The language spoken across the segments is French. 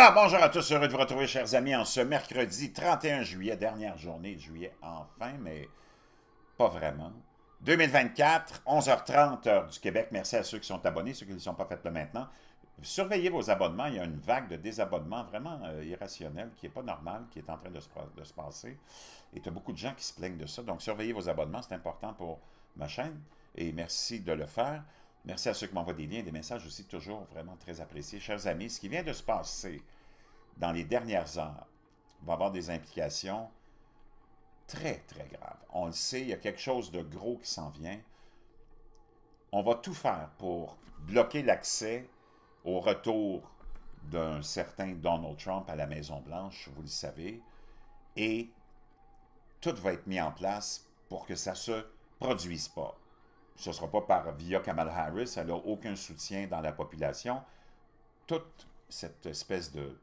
Alors, bonjour à tous, heureux de vous retrouver, chers amis, en ce mercredi 31 juillet, dernière journée de juillet, enfin, mais pas vraiment. 2024, 11h30, heure du Québec. Merci à ceux qui sont abonnés, ceux qui ne sont pas fait maintenant. Surveillez vos abonnements, il y a une vague de désabonnements vraiment euh, irrationnelle, qui n'est pas normale, qui est en train de se, de se passer. Et il y a beaucoup de gens qui se plaignent de ça. Donc, surveillez vos abonnements, c'est important pour ma chaîne. Et merci de le faire. Merci à ceux qui m'envoient des liens, des messages aussi, toujours vraiment très appréciés. Chers amis, ce qui vient de se passer dans les dernières heures va avoir des implications très, très graves. On le sait, il y a quelque chose de gros qui s'en vient. On va tout faire pour bloquer l'accès au retour d'un certain Donald Trump à la Maison-Blanche, vous le savez, et tout va être mis en place pour que ça ne se produise pas ce ne sera pas par via Kamala Harris, elle n'a aucun soutien dans la population. Toute cette espèce de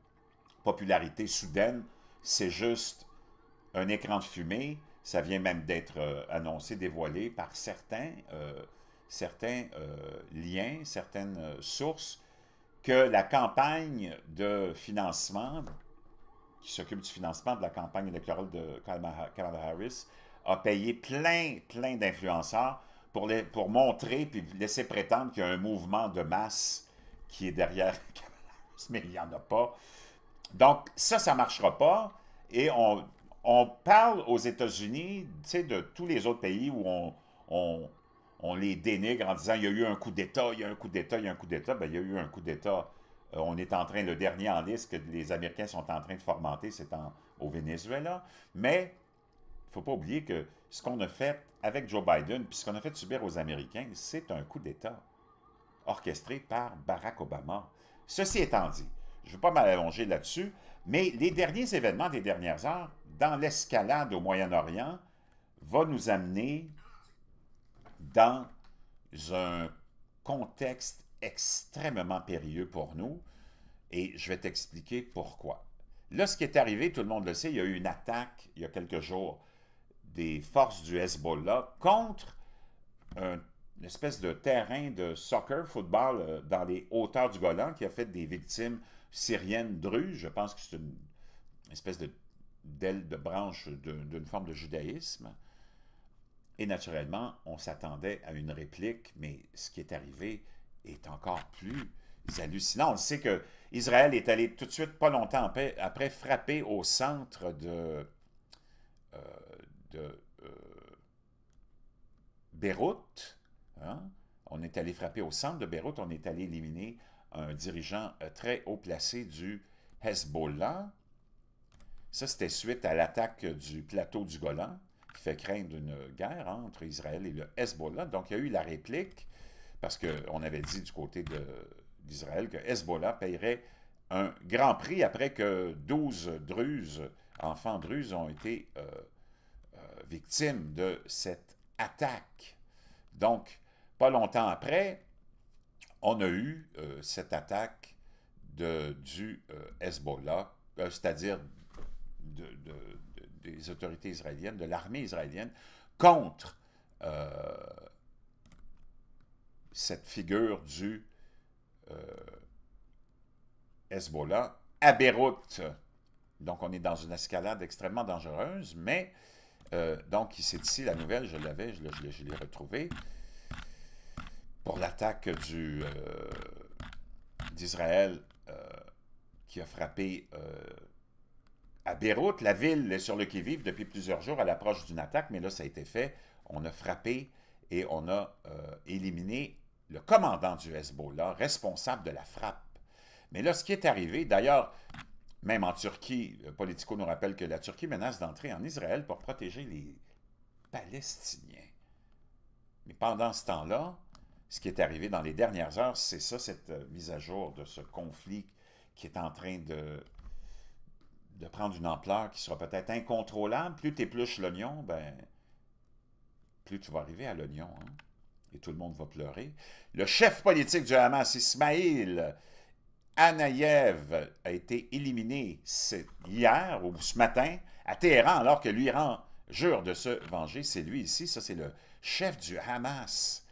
popularité soudaine, c'est juste un écran de fumée. Ça vient même d'être euh, annoncé, dévoilé par certains, euh, certains euh, liens, certaines sources, que la campagne de financement, qui s'occupe du financement de la campagne électorale de Kamala Harris, a payé plein, plein d'influenceurs pour, les, pour montrer puis laisser prétendre qu'il y a un mouvement de masse qui est derrière mais il n'y en a pas. Donc, ça, ça ne marchera pas. Et on, on parle aux États-Unis, tu sais, de tous les autres pays où on, on, on, les dénigre en disant il y a eu un coup d'État, il y a un coup d'État, il y a un coup d'État. Bien, il y a eu un coup d'État. Euh, on est en train, le dernier en liste que les Américains sont en train de formenter, c'est au Venezuela. Mais il ne faut pas oublier que ce qu'on a fait avec Joe Biden, puis ce qu'on a fait subir aux Américains, c'est un coup d'État orchestré par Barack Obama. Ceci étant dit, je ne veux pas m'allonger là-dessus, mais les derniers événements des dernières heures, dans l'escalade au Moyen-Orient, vont nous amener dans un contexte extrêmement périlleux pour nous, et je vais t'expliquer pourquoi. Là, ce qui est arrivé, tout le monde le sait, il y a eu une attaque il y a quelques jours des forces du Hezbollah contre une espèce de terrain de soccer, football, euh, dans les hauteurs du Golan qui a fait des victimes syriennes drus. Je pense que c'est une espèce d'aile de branche d'une forme de judaïsme. Et naturellement, on s'attendait à une réplique, mais ce qui est arrivé est encore plus hallucinant. On sait que Israël est allé tout de suite, pas longtemps après, frapper au centre de, euh, euh, Beyrouth. Hein. On est allé frapper au centre de Beyrouth, on est allé éliminer un dirigeant euh, très haut placé du Hezbollah. Ça, c'était suite à l'attaque du plateau du Golan, qui fait craindre une guerre entre Israël et le Hezbollah. Donc, il y a eu la réplique, parce qu'on avait dit du côté d'Israël que Hezbollah paierait un grand prix après que 12 druzes, enfants druzes, ont été euh, victime de cette attaque. Donc, pas longtemps après, on a eu euh, cette attaque de, du euh, Hezbollah, c'est-à-dire des autorités israéliennes, de l'armée israélienne, contre cette figure du Hezbollah à Beyrouth. Donc, on est dans une escalade extrêmement dangereuse, mais euh, donc, c'est ici la nouvelle, je l'avais, je, l'ai retrouvée, pour l'attaque euh, d'Israël euh, qui a frappé à Beyrouth. La ville sur le qui-vive depuis plusieurs jours à l'approche d'une attaque, mais là, ça a été fait. On a frappé et on a éliminé le commandant du Hezbollah, responsable de la frappe. Mais là, ce qui est arrivé, d'ailleurs, même en Turquie, Politico nous rappelle que la Turquie menace d'entrer en Israël pour protéger les Palestiniens. Mais pendant ce temps-là, ce qui est arrivé dans les dernières heures, c'est ça, cette euh, mise à jour de ce conflit qui est en train de, prendre une ampleur qui sera peut-être incontrôlable. Plus tu épluches l'oignon, ben, plus tu vas arriver à l'oignon. Hein. Et tout le monde va pleurer. Le chef politique du Hamas, Ismail Anayev a été éliminé hier ou ce matin à Téhéran, alors que l'Iran jure de se venger. C'est lui ici, ça c'est le chef du Hamas,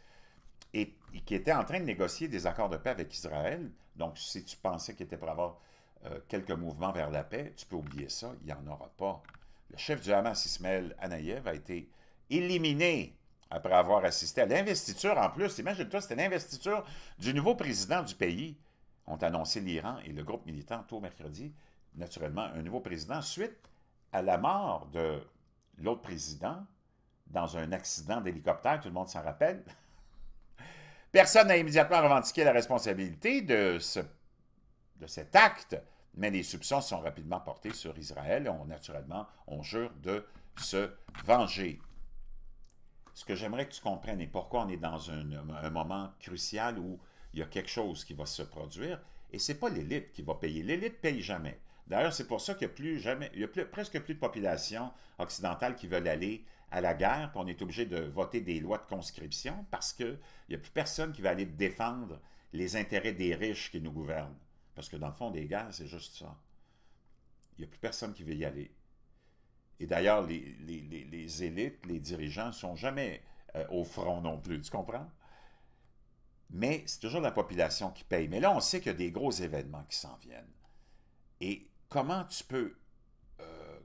et, qui était en train de négocier des accords de paix avec Israël. Donc, si tu pensais qu'il était pour avoir euh, quelques mouvements vers la paix, tu peux oublier ça, il n'y en aura pas. Le chef du Hamas, Ismaël Anayev, a été éliminé après avoir assisté à l'investiture en plus. Imagine-toi, c'était l'investiture du nouveau président du pays. Ont annoncé l'Iran et le groupe militant tôt mercredi, naturellement, un nouveau président suite à la mort de l'autre président dans un accident d'hélicoptère, tout le monde s'en rappelle. Personne n'a immédiatement revendiqué la responsabilité de, ce, de cet acte, mais les soupçons sont rapidement portés sur Israël et on, naturellement, on jure de se venger. Ce que j'aimerais que tu comprennes et pourquoi on est dans un, un, moment crucial où il y a quelque chose qui va se produire, et ce n'est pas l'élite qui va payer. L'élite ne paye jamais. D'ailleurs, c'est pour ça qu'il n'y a, plus jamais, il y a presque plus de population occidentale qui veulent aller à la guerre, puis on est obligé de voter des lois de conscription parce qu'il n'y a plus personne qui va aller défendre les intérêts des riches qui nous gouvernent. Parce que dans le fond, des guerres, c'est juste ça. Il n'y a plus personne qui veut y aller. Et d'ailleurs, les, les, élites, les dirigeants ne sont jamais euh, au front non plus, tu comprends? Mais c'est toujours la population qui paye. Mais là, on sait qu'il y a des gros événements qui s'en viennent. Et comment tu peux euh,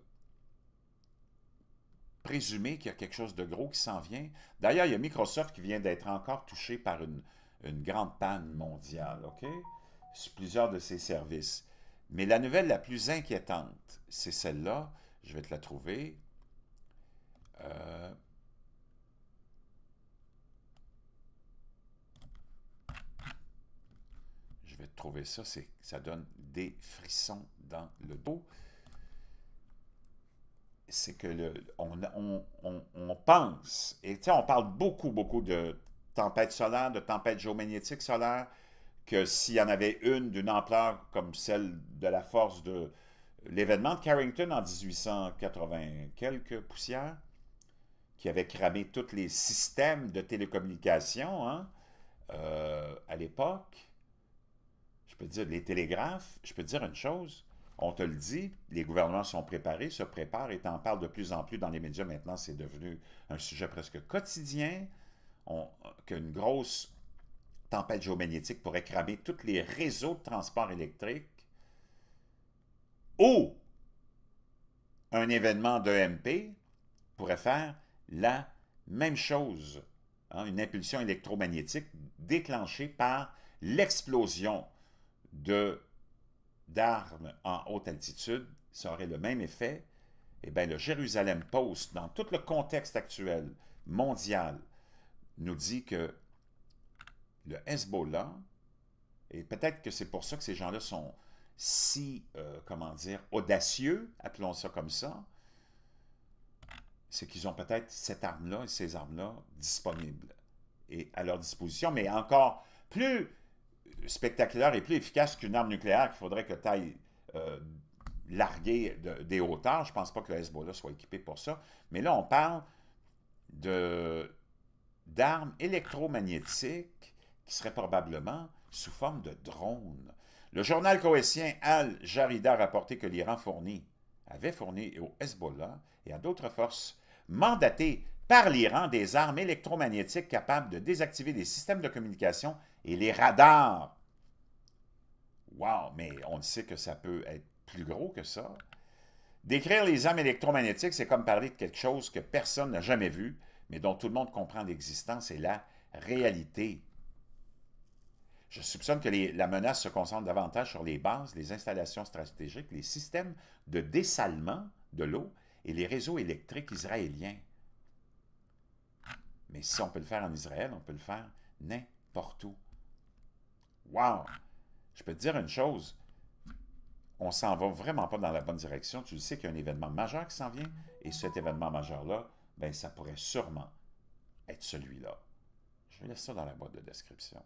présumer qu'il y a quelque chose de gros qui s'en vient? D'ailleurs, il y a Microsoft qui vient d'être encore touché par une, une grande panne mondiale, OK? Sur plusieurs de ses services. Mais la nouvelle la plus inquiétante, c'est celle-là. Je vais te la trouver. Euh, vais trouver ça, ça donne des frissons dans le dos. C'est que le, on, on, pense, et on parle beaucoup, beaucoup de tempêtes solaires, de tempêtes géomagnétiques solaires, que s'il y en avait une d'une ampleur comme celle de la force de l'événement de Carrington en 1880 quelques poussières, qui avait cramé tous les systèmes de télécommunications hein, euh, à l'époque, peux dire, les télégraphes, je peux dire une chose, on te le dit, les gouvernements sont préparés, se préparent et t'en parles de plus en plus dans les médias. Maintenant, c'est devenu un sujet presque quotidien, qu'une grosse tempête géomagnétique pourrait cramer tous les réseaux de transport électrique ou un événement d'EMP pourrait faire la même chose. Hein, une impulsion électromagnétique déclenchée par l'explosion d'armes en haute altitude, ça aurait le même effet, eh bien, le Jérusalem Post, dans tout le contexte actuel mondial, nous dit que le Hezbollah, et peut-être que c'est pour ça que ces gens-là sont si, euh, comment dire, audacieux, appelons ça comme ça, c'est qu'ils ont peut-être cette arme-là et ces armes-là disponibles et à leur disposition, mais encore plus spectaculaire et plus efficace qu'une arme nucléaire qu'il faudrait que tu ailles euh, des hauteurs. Je ne pense pas que le Hezbollah soit équipé pour ça. Mais là, on parle d'armes électromagnétiques qui seraient probablement sous forme de drones. Le journal coétien Al Jarida a rapporté que l'Iran avait fourni au Hezbollah et à d'autres forces mandatées par l'Iran des armes électromagnétiques capables de désactiver les systèmes de communication et les radars. Wow, mais on sait que ça peut être plus gros que ça. Décrire les armes électromagnétiques, c'est comme parler de quelque chose que personne n'a jamais vu, mais dont tout le monde comprend l'existence et la réalité. Je soupçonne que la menace se concentre davantage sur les bases, les installations stratégiques, les systèmes de dessalement de l'eau et les réseaux électriques israéliens. Mais si on peut le faire en Israël, on peut le faire n'importe où. Wow! Je peux te dire une chose, on s'en va vraiment pas dans la bonne direction. Tu sais qu'il y a un événement majeur qui s'en vient, et cet événement majeur-là, ben, ça pourrait sûrement être celui-là. Je vais laisser ça dans la boîte de description.